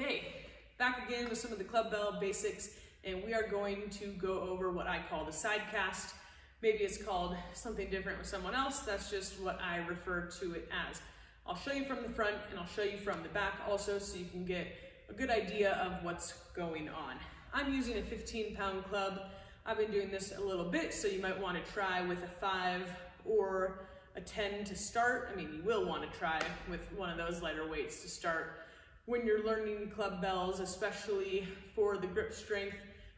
Okay, back again with some of the clubbell basics, and we are going to go over what I call the side cast. Maybe it's called something different with someone else. That's just what I refer to it as. I'll show you from the front and I'll show you from the back also so you can get a good idea of what's going on. I'm using a 15 pound club. I've been doing this a little bit, so you might want to try with a five or a 10 to start. I mean, you will want to try with one of those lighter weights to start when you're learning clubbells, especially for the grip strength,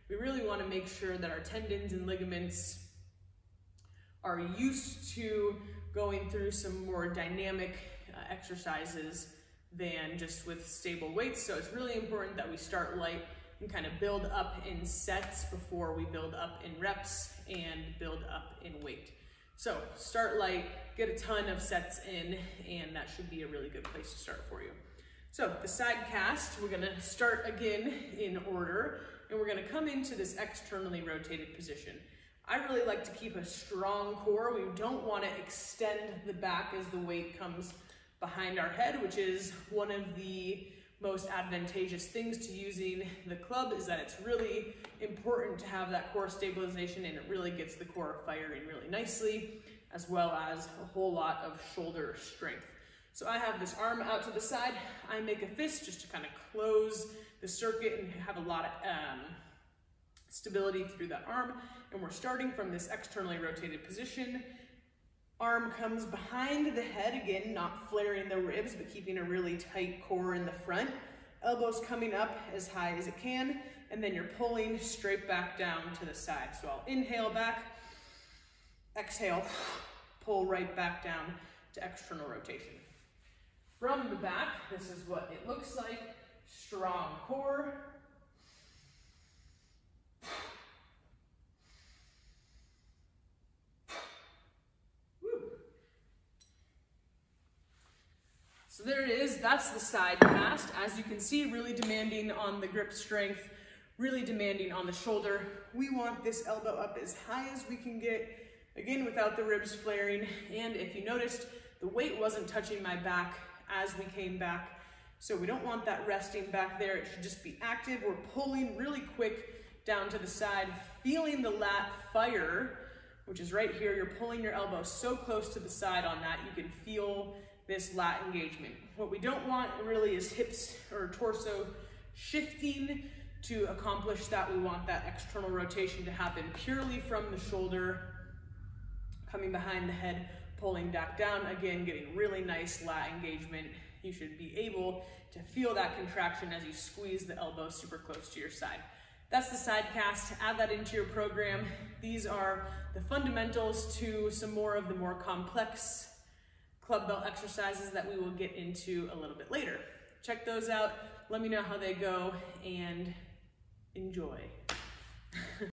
we really want to make sure that our tendons and ligaments are used to going through some more dynamic uh, exercises than just with stable weights. So it's really important that we start light and kind of build up in sets before we build up in reps and build up in weight. So start light, get a ton of sets in, and that should be a really good place to start for you. So the side cast, we're gonna start again in order, and we're gonna come into this externally rotated position. I really like to keep a strong core. We don't wanna extend the back as the weight comes behind our head, which is one of the most advantageous things to using the club is that it's really important to have that core stabilization and it really gets the core firing really nicely, as well as a whole lot of shoulder strength. So I have this arm out to the side. I make a fist just to kind of close the circuit and have a lot of um, stability through that arm. And we're starting from this externally rotated position. Arm comes behind the head, again, not flaring the ribs, but keeping a really tight core in the front. Elbows coming up as high as it can, and then you're pulling straight back down to the side. So I'll inhale back, exhale, pull right back down to external rotation. From the back, this is what it looks like. Strong core. So there it is, that's the side cast. As you can see, really demanding on the grip strength, really demanding on the shoulder. We want this elbow up as high as we can get, again, without the ribs flaring. And if you noticed, the weight wasn't touching my back as we came back. So we don't want that resting back there. It should just be active. We're pulling really quick down to the side, feeling the lat fire, which is right here. You're pulling your elbow so close to the side on that, you can feel this lat engagement. What we don't want really is hips or torso shifting to accomplish that. We want that external rotation to happen purely from the shoulder, coming behind the head, pulling back down, again, getting really nice lat engagement. You should be able to feel that contraction as you squeeze the elbow super close to your side. That's the side cast, add that into your program. These are the fundamentals to some more of the more complex clubbell exercises that we will get into a little bit later. Check those out, let me know how they go, and enjoy.